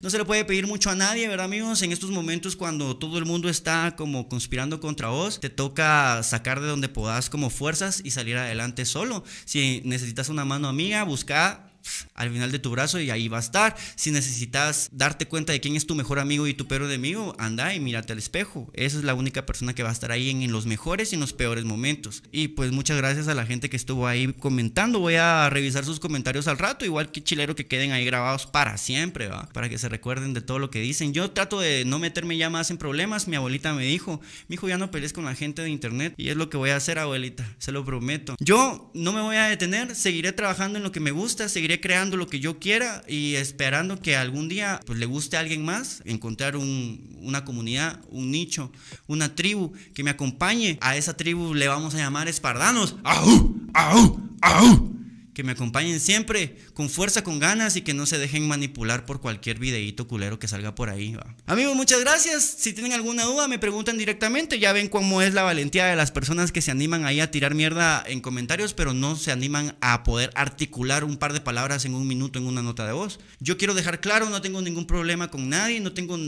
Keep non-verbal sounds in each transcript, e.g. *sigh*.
No se le puede pedir mucho a nadie, ¿verdad amigos? En estos momentos cuando todo el mundo está como conspirando contra vos, te toca sacar de donde puedas como fuerzas y salir adelante solo. Si necesitas una mano amiga, busca al final de tu brazo y ahí va a estar. Si necesitas darte cuenta de quién es tu mejor amigo y tu peor enemigo, anda y mírate al espejo. Esa es la única persona que va a estar ahí en, los mejores y en los peores momentos. Y pues muchas gracias a la gente que estuvo ahí comentando. Voy a revisar sus comentarios al rato, igual que chilero que queden ahí grabados para siempre, ¿va? Para que se recuerden de todo lo que dicen. Yo trato de no meterme ya más en problemas. Mi abuelita me dijo, mi hijo ya no pelees con la gente de internet y es lo que voy a hacer, abuelita, se lo prometo. Yo no me voy a detener, seguiré trabajando en lo que me gusta, seguiré creando lo que yo quiera y esperando que algún día pues, le guste a alguien más, encontrar una comunidad, un nicho, una tribu que me acompañe. A esa tribu le vamos a llamar espardanos. Que me acompañen siempre con fuerza, con ganas y que no se dejen manipular por cualquier videíto culero que salga por ahí. Amigos, muchas gracias. Si tienen alguna duda, me preguntan directamente. Ya ven cómo es la valentía de las personas que se animan ahí a tirar mierda en comentarios, pero no se animan a poder articular un par de palabras en un minuto en una nota de voz. Yo quiero dejar claro, no tengo ningún problema con nadie, no tengo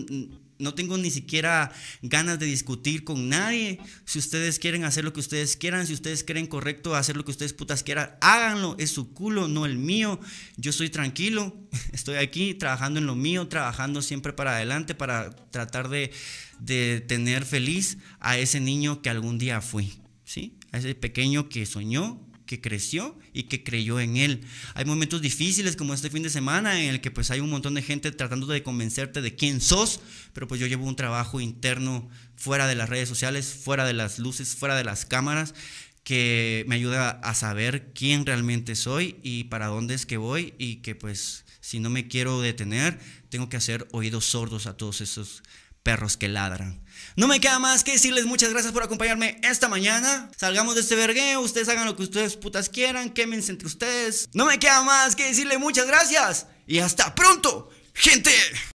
no tengo ni siquiera ganas de discutir con nadie. Si ustedes quieren hacer lo que ustedes quieran, si ustedes creen correcto hacer lo que ustedes putas quieran, háganlo. Es su culo, no el mío. Yo soy tranquilo. *laughs* Estoy aquí trabajando en lo mío, trabajando siempre para adelante para tratar de, de tener feliz a ese niño que algún día fui. ¿Sí? A ese pequeño que soñó que creció y que creyó en él. Hay momentos difíciles como este fin de semana en el que pues hay un montón de gente tratando de convencerte de quién sos, pero pues yo llevo un trabajo interno fuera de las redes sociales, fuera de las luces, fuera de las cámaras que me ayuda a saber quién realmente soy y para dónde es que voy y que pues si no me quiero detener, tengo que hacer oídos sordos a todos esos perros que ladran. No me queda más que decirles muchas gracias por acompañarme esta mañana. Salgamos de este vergueo, ustedes hagan lo que ustedes putas quieran, quémense entre ustedes. No me queda más que decirle muchas gracias y hasta pronto, gente.